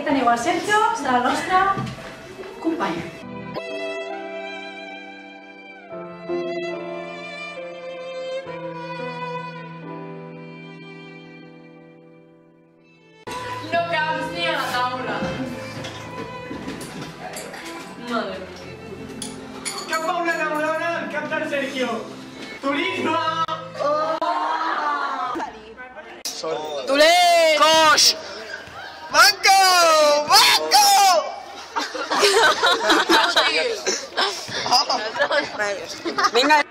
aquí teniu el Sergio, serà el nostre company. No caps ni a la taula. Madre mía. Cap a una neurona al cap del Sergio. Turisme! Dolent! Coix! Mình ngay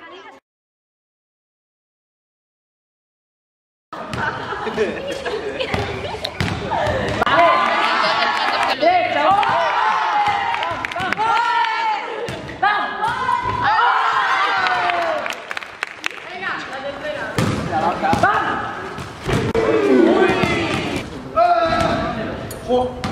Four.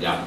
Ya.